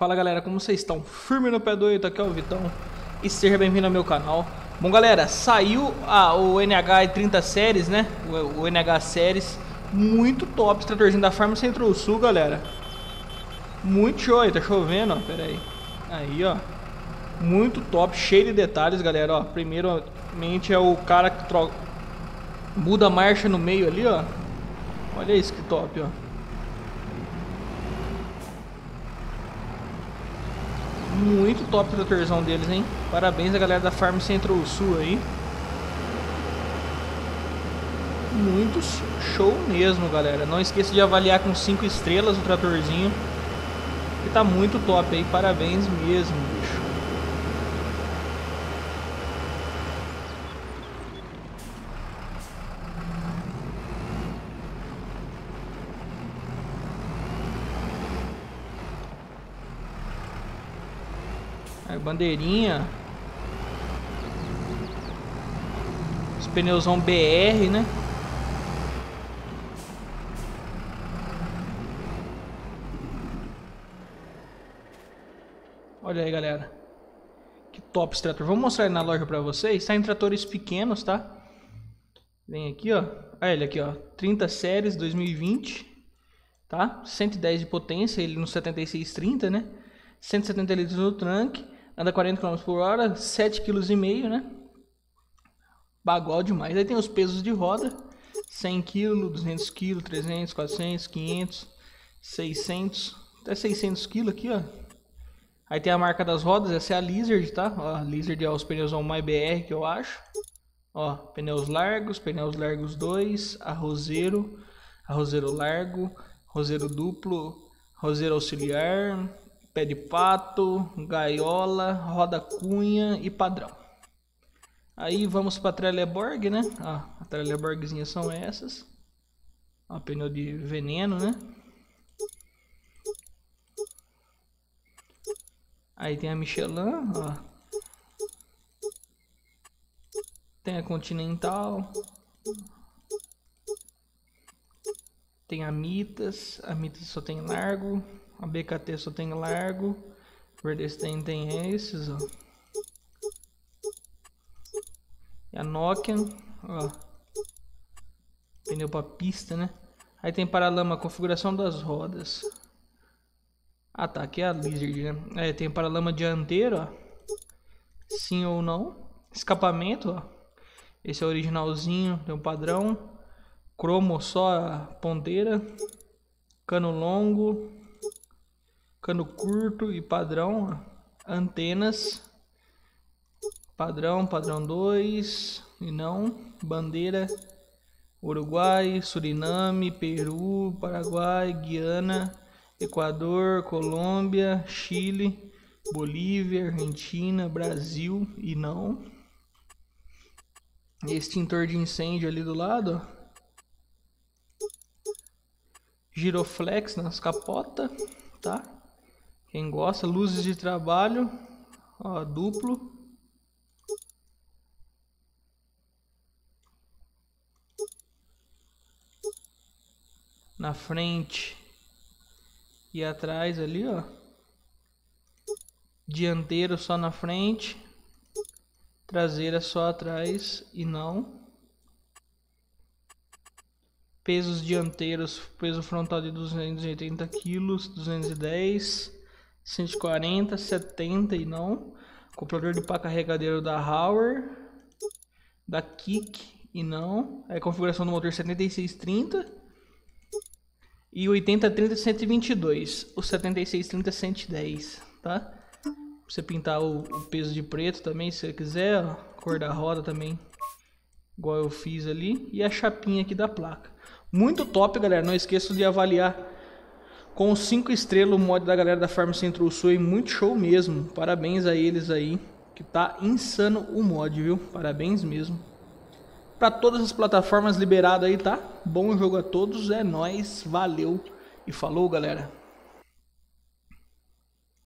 Fala galera, como vocês estão? Firme no pé do 8, aqui é o Vitão e seja bem-vindo ao meu canal. Bom galera, saiu ah, o NH30 Series, né? O, o NH Series, muito top tratorzinho da Farm Central Sul, galera. Muito show aí, tá chovendo, ó, pera aí. Aí, ó. Muito top, cheio de detalhes, galera, ó. Primeiramente é o cara que troca... Muda a marcha no meio ali, ó. Olha isso que top, ó. Muito top o tratorzão deles, hein? Parabéns a galera da Farm Central Sul aí. Muito show mesmo, galera. Não esqueça de avaliar com 5 estrelas o tratorzinho. Que tá muito top aí. Parabéns mesmo, Aí, bandeirinha. Os pneuzão BR, né? Olha aí, galera. Que top esse trator. Vou mostrar ele na loja pra vocês. Tá em tratores pequenos, tá? Vem aqui, ó. Olha ele aqui, ó. 30 séries 2020. Tá? 110 de potência, ele no 7630, né? 170 litros no tanque anda 40 km por hora, 7,5 kg, né? Bagual demais. Aí tem os pesos de roda, 100 kg, 200 kg, 300, 400, 500, 600, até 600 kg aqui, ó. Aí tem a marca das rodas, essa é a Lizard, tá? Ó, a Lizard é os pneus MyBR que eu acho. Ó, pneus largos, pneus largos 2, arrozeiro, arrozeiro largo, roseiro duplo, roseiro auxiliar, pé de pato, gaiola, roda cunha e padrão. Aí vamos para a Trelleborg, né? Ah, a Trelleborgzinha são essas. Ó, pneu de veneno, né? Aí tem a Michelin, ó. Tem a Continental. Tem a Mitas, a Mitas só tem largo. A BKT só tem largo. Verdestein tem esses, ó. E a Nokia, ó. Pneu para pista, né? Aí tem paralama, configuração das rodas. Ah tá, aqui é a Lizard, né? É, tem paralama dianteiro, ó. Sim ou não. Escapamento, ó. Esse é originalzinho, tem um padrão. Cromo só a ponteira. Cano longo cano curto e padrão, antenas, padrão, padrão 2 e não, bandeira, Uruguai, Suriname, Peru, Paraguai, Guiana, Equador, Colômbia, Chile, Bolívia, Argentina, Brasil e não. Extintor de incêndio ali do lado, Giroflex nas capotas, tá? Quem gosta, luzes de trabalho, ó, duplo. Na frente e atrás ali, ó. Dianteiro só na frente, traseira só atrás e não. Pesos dianteiros, peso frontal de 280 kg, 210 140, 70 e não. Computador de pá carregadeiro da Hauer, da Kik e não. É configuração do motor 7630 e 8030 122, o 7630 110, tá? Pra você pintar o, o, peso de preto também, se você quiser, ó, cor da roda também, igual eu fiz ali, e a chapinha aqui da placa. Muito top, galera. Não esqueça de avaliar com 5 estrelas o mod da galera da Farm Central Sul, muito show mesmo. Parabéns a eles aí, que tá insano o mod, viu? Parabéns mesmo. Para todas as plataformas liberado aí, tá? Bom jogo a todos, é nóis, valeu e falou, galera.